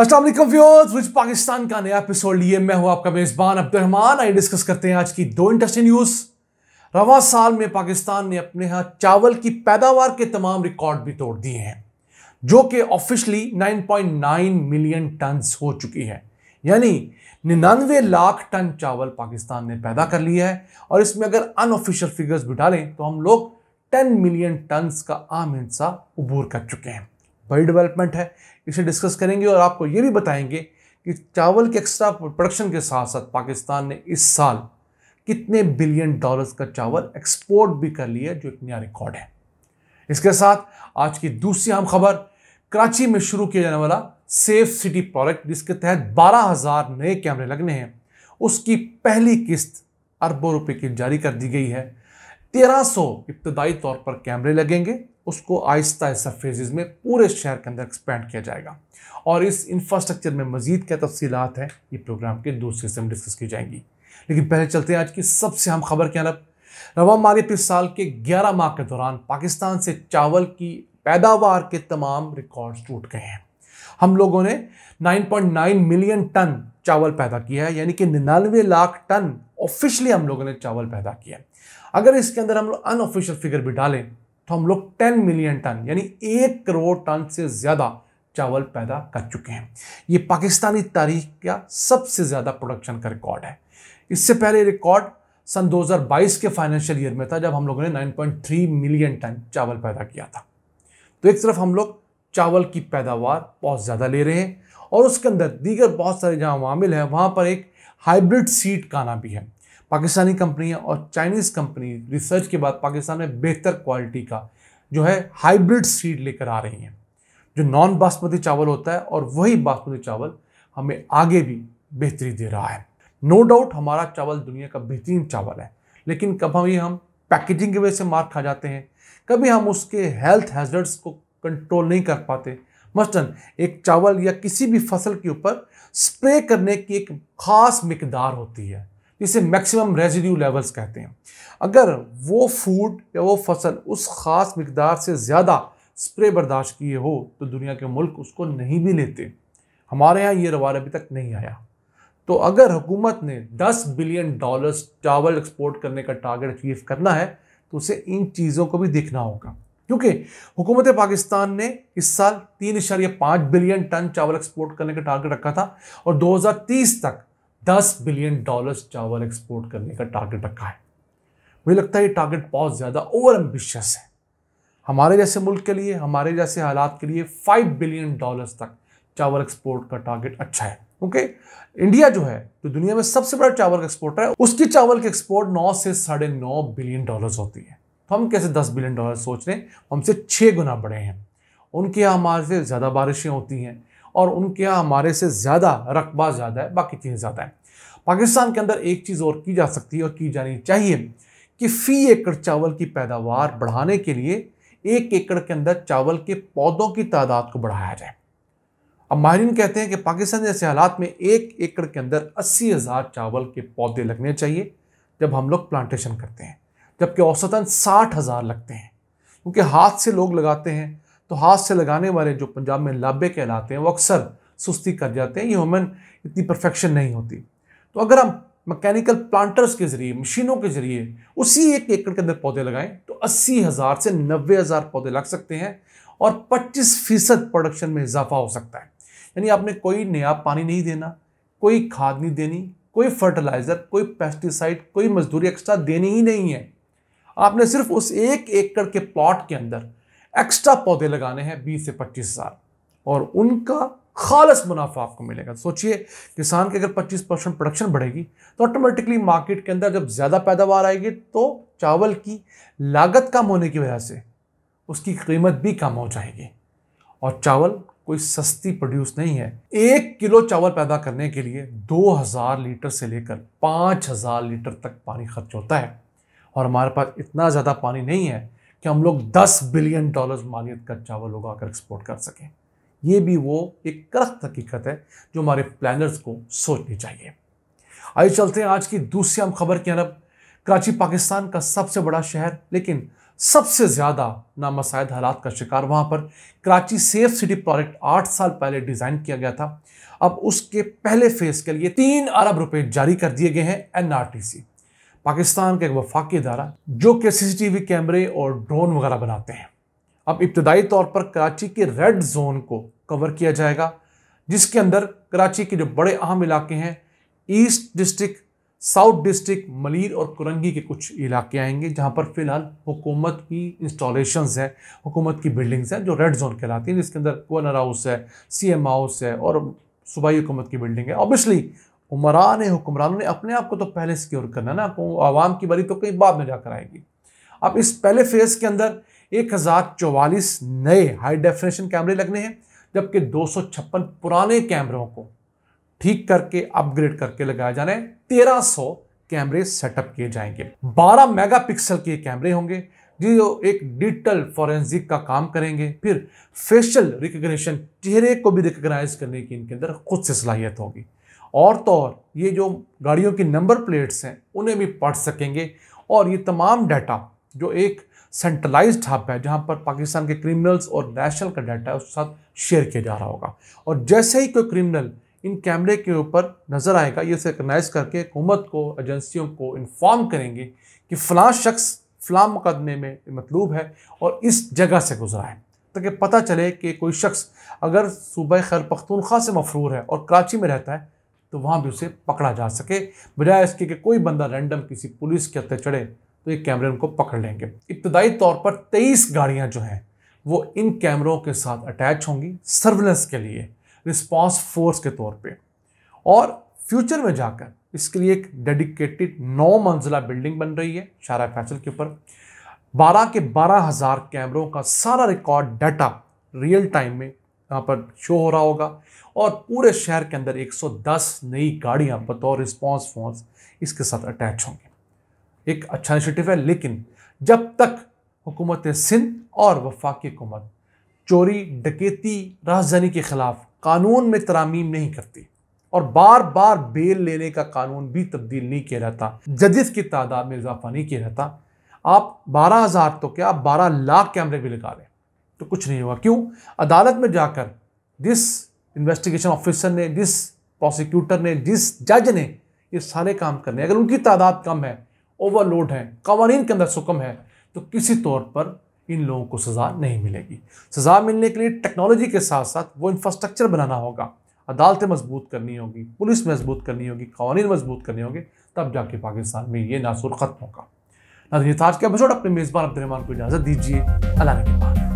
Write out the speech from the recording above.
अस्सलाम विच पाकिस्तान का नया एपिसोड लिए मैं हूँ आपका मेजबान अब्दुलरहमान आइए डिस्कस करते हैं आज की दो इंटरेस्टिंग न्यूज़ रवा साल में पाकिस्तान ने अपने यहाँ चावल की पैदावार के तमाम रिकॉर्ड भी तोड़ दिए हैं जो कि ऑफिशियली 9.9 मिलियन टन हो चुकी है यानी निन्यानवे लाख टन चावल पाकिस्तान ने पैदा कर लिया है और इसमें अगर अनऑफिशियल फिगर्स भी डालें तो हम लोग 10 मिलियन टन का आम हिस्सा उबूर कर चुके हैं बड़ी डेवलपमेंट है। इसे डिस्कस करेंगे और आपको ये भी बताएँगे कि चावल के एक्स्ट्रा प्रोडक्शन के साथ साथ पाकिस्तान ने इस साल कितने बिलियन डॉलर्स का चावल एक्सपोर्ट भी कर लिया जो एक नया रिकॉर्ड है। इसके साथ आज की दूसरी अहम खबर कराची में शुरू किया जाने वाला सेफ़ सिटी प्रोजेक्ट जिसके तहत 12,000 नए कैमरे लगने हैं उसकी पहली किस्त अरबों रुपए की जारी कर दी गई है। 1300 इब्तदाई तौर पर कैमरे लगेंगे। उसको आहिस्ता आहिस्ता फेजेज में पूरे शहर के अंदर एक्सपेंड किया जाएगा। और इस इंफ्रास्ट्रक्चर में मजीद क्या तफसीलात हैं, ये प्रोग्राम के दूसरे हिस्से में डिस्कस की जाएँगी। लेकिन पहले चलते हैं आज की सबसे अहम खबर क्या लब रवा माली इस साल के 11 माह के दौरान पाकिस्तान से चावल की पैदावार के तमाम रिकॉर्ड टूट गए हैं। हम लोगों ने 9.9 मिलियन टन चावल पैदा किया है, यानी कि निन्यानवे लाख टन ऑफिशियली हम लोगों ने चावल पैदा किया है। अगर इसके अंदर हम लोग अनऑफिशियल फिगर भी डालें तो हम लोग 10 मिलियन टन, यानी एक करोड़ टन से ज़्यादा चावल पैदा कर चुके हैं। ये पाकिस्तानी तारीख का सबसे ज़्यादा प्रोडक्शन का रिकॉर्ड है। इससे पहले रिकॉर्ड सन 2022 के फाइनेंशियल ईयर में था, जब हम लोगों ने 9.3 मिलियन टन चावल पैदा किया था। तो एक तरफ़ हम लोग चावल की पैदावार बहुत ज़्यादा ले रहे हैं, और उसके अंदर दीगर बहुत सारे जहाँ मामिल हैं, वहाँ पर एक हाइब्रिड सीड का आना भी है। पाकिस्तानी कंपनियाँ और चाइनीज़ कंपनी रिसर्च के बाद पाकिस्तान में बेहतर क्वालिटी का जो है हाइब्रिड सीड लेकर आ रही हैं। जो नॉन बासमती चावल होता है और वही बासमती चावल हमें आगे भी बेहतरी दे रहा है। नो डाउट हमारा चावल दुनिया का बेहतरीन चावल है, लेकिन कभी हम पैकेजिंग की वजह से मार खा जाते हैं? कभी हम उसके हेल्थ हैजर्ड्स को कंट्रोल नहीं कर पाते? मसलन एक चावल या किसी भी फ़सल के ऊपर स्प्रे करने की एक खास मकदार होती है। जिसे मैक्सिमम रेजिड्यू लेवल्स कहते हैं। अगर वो फ़ूड या वो फ़सल उस ख़ास मकदार से ज़्यादा स्प्रे बर्दाश्त किए हो तो दुनिया के मुल्क उसको नहीं भी लेते। हमारे यहाँ ये रवाज अभी तक नहीं आया। तो अगर हुकूमत ने 10 बिलियन डॉलर्स चावल एक्सपोर्ट करने का टारगेट अचीव करना है तो उसे इन चीज़ों को भी देखना होगा। क्योंकि हुकूमत पाकिस्तान ने इस साल तीन इशारिया पाँच बिलियन टन चावल एक्सपोर्ट करने का टारगेट रखा था और 2030 तक दस बिलियन डॉलर्स चावल एक्सपोर्ट करने का टारगेट रखा है। मुझे लगता है ये टारगेट बहुत ज़्यादा ओवर एम्बिशियस है। हमारे जैसे मुल्क के लिए, हमारे जैसे हालात के लिए फाइव बिलियन डॉलर्स तक चावल एक्सपोर्ट का टारगेट अच्छा है। ओके इंडिया जो है, जो तो दुनिया में सबसे बड़ा चावल एक्सपोर्टर है, उसकी चावल की एक्सपोर्ट नौ से साढ़े नौ बिलियन डॉलर्स होती है। तो हम कैसे दस बिलियन डॉलर सोच रहे हैं? हमसे छः गुना बड़े हैं। उनके यहाँ हमारे से ज़्यादा बारिशें होती हैं। और उनके यहाँ हमारे से ज़्यादा रकबा ज़्यादा है, बाकी चीज़ें ज़्यादा है। पाकिस्तान के अंदर एक चीज़ और की जा सकती है और की जानी चाहिए कि फ़ी एकड़ चावल की पैदावार बढ़ाने के लिए एक एकड़ के अंदर चावल के पौधों की तादाद को बढ़ाया जाए। अब माहरीन कहते हैं कि पाकिस्तान जैसे हालात में एक एकड़ के अंदर अस्सी हज़ार चावल के पौधे लगने चाहिए जब हम लोग प्लांटेशन करते हैं, जबकि औसतन साठ हज़ार लगते हैं, क्योंकि हाथ से लोग लगाते हैं तो हाथ से लगाने वाले जो पंजाब में लाबे कहलाते हैं, वो अक्सर सुस्ती कर जाते हैं। ये ह्यूमन इतनी परफेक्शन नहीं होती। तो अगर हम मैकेनिकल प्लांटर्स के ज़रिए, मशीनों के ज़रिए उसी एक एकड़ के अंदर पौधे लगाएँ तो अस्सी हज़ार से नब्बे हज़ार पौधे लग सकते हैं और पच्चीस फ़ीसद प्रोडक्शन में इजाफा हो सकता है। यानी आपने कोई नया पानी नहीं देना, कोई खाद नहीं देनी, कोई फर्टिलाइज़र कोई पेस्टिसाइड कोई मजदूरी एक्स्ट्रा देनी ही नहीं है। आपने सिर्फ़ उस एक एकड़ के प्लॉट के अंदर एक्स्ट्रा पौधे लगाने हैं बीस से पच्चीस हज़ार और उनका खालस मुनाफा आपको मिलेगा। सोचिए, किसान की अगर 25 परसेंट प्रोडक्शन बढ़ेगी तो ऑटोमेटिकली मार्केट के अंदर जब ज़्यादा पैदावार आएगी तो चावल की लागत कम होने की वजह से उसकी कीमत भी कम हो जाएगी। और चावल कोई सस्ती प्रोड्यूस नहीं है। एक किलो चावल पैदा करने के लिए 2000 लीटर से लेकर 5000 लीटर तक पानी खर्च होता है। और हमारे पास इतना ज़्यादा पानी नहीं है कि हम लोग 10 बिलियन डॉलर्स मालियत का चावल होगा उगाकर एक्सपोर्ट कर सकें। ये भी वो एक करख्त हकीकत है जो हमारे प्लानर्स को सोचनी चाहिए। आइए चलते हैं आज की दूसरी हम खबर की अरब। कराची, पाकिस्तान का सबसे बड़ा शहर, लेकिन सबसे ज़्यादा नामसायद हालात का शिकार वहाँ पर। कराची सेफ़ सिटी प्रोजेक्ट आठ साल पहले डिज़ाइन किया गया था। अब उसके पहले फ़ेज़ के लिए तीन अरब रुपए जारी कर दिए गए हैं एनआरटीसी पाकिस्तान का एक वफाकी इदारा जो कि सीसीटीवी कैमरे और ड्रोन वगैरह बनाते हैं। अब इब्तदाई तौर पर कराची के रेड जोन को कवर किया जाएगा, जिसके अंदर कराची के जो बड़े अहम इलाके हैं, east district, south district, Malir और कुरंगी के कुछ इलाके आएँगे, जहाँ पर फ़िलहाल हुकूमत की इंस्टॉलेशन है, हुकूमत की बिल्डिंग्स हैं, जो रेड जोन कहलाती हैं, जिसके अंदर गवर्नर हाउस है सी एम हाउस है और सूबाई हुकूमत की बिल्डिंग है। ऑब्वियसली उमरान हुक्मरानों ने अपने आप को तो पहले सिक्योर करना ना आवाम की बारी तो कहीं बाद में जाकर आएगी। अब इस पहले फ़ेज़ के अंदर एक हज़ार चौवालीस नए हाई डेफिनेशन कैमरे लगने हैं, जबकि दो सौ छप्पन पुराने कैमरों को ठीक करके अपग्रेड करके लगाया जाना है। तेरह सौ कैमरे सेटअप किए जाएँगे। 12 मेगापिक्सल के कैमरे होंगे, जो एक डिजिटल फॉरेंसिक का काम करेंगे। फिर फेशियल रिकग्निशन चेहरे को भी रिकग्नाइज करने की इनके अंदर खुद से सलाहियत होगी। और तो और, ये जो गाड़ियों की नंबर प्लेट्स हैं, उन्हें भी पढ़ सकेंगे। और ये तमाम डाटा, जो एक सेंट्रलाइज्ड हब है, जहाँ पर पाकिस्तान के क्रिमिनल्स और नेशनल का डाटा है, उसके साथ शेयर किया जा रहा होगा। और जैसे ही कोई क्रिमिनल इन कैमरे के ऊपर नज़र आएगा, ये रिकगनाइज करके हुकूमत को एजेंसियों को इन्फॉर्म करेंगे कि फ़लाँ शख्स फ़लाँ मुकदमे में मतलूब है और इस जगह से गुजरा है, ताकि पता चले कि कोई शख्स अगर सूबह खैर पख्तूनख्वा से मफरूर है और कराची में रहता है तो वहाँ भी उसे पकड़ा जा सके। बजाय इसके कि कोई बंदा रैंडम किसी पुलिस के हत्या चढ़े तो ये कैमरे उनको पकड़ लेंगे। इब्तदाई तौर पर तेईस गाड़ियाँ जो हैं, वो इन कैमरों के साथ अटैच होंगी सर्विलेंस के लिए रिस्पॉन्स फोर्स के तौर पर और फ्यूचर में जाकर इसके लिए एक डेडिकेटेड नौ मंजिला बिल्डिंग बन रही है शारा फैसल के ऊपर। बारह के बारह हज़ार कैमरों का सारा रिकॉर्ड डाटा रियल टाइम में यहाँ पर शो हो रहा होगा। और पूरे शहर के अंदर 110 नई गाड़ियाँ बतौर रिस्पॉन्स फोर्स इसके साथ अटैच होंगी। एक अच्छा इनिशिएटिव है, लेकिन जब तक हुकूमत सिंध और वफाकी हुकूमत चोरी, डकैती, राजधानी के ख़िलाफ़ कानून में तरामीम नहीं करती और बार बार बेल लेने का कानून भी तब्दील नहीं किया जाता, जजिस की तादाद में इजाफा नहीं किया जाता, आप बारह हज़ार तो क्या आप बारह लाख कैमरे भी लगा लें। तो कुछ नहीं होगा क्यों? अदालत में जाकर जिस इन्वेस्टिगेशन ऑफिसर ने जिस प्रोसिक्यूटर ने जिस जज ने ये सारे काम करने अगर उनकी तादाद कम है ओवरलोड है, कवानीन के अंदर सुकम है तो किसी तौर पर इन लोगों को सज़ा नहीं मिलेगी। सज़ा मिलने के लिए टेक्नोलॉजी के साथ साथ वो इंफ्रास्ट्रक्चर बनाना होगा। अदालतें मज़बूत करनी होगी, पुलिस मज़बूत करनी होगी, कवानीन मज़बूत करनी होंगे, तब जाके पाकिस्तान में ये नासुर ख़त्म होगा। नाजन आज के एपिसोड अपने मेज़बान अब्दुलरहमान को इजाज़त दीजिए। अल्लाह के बाद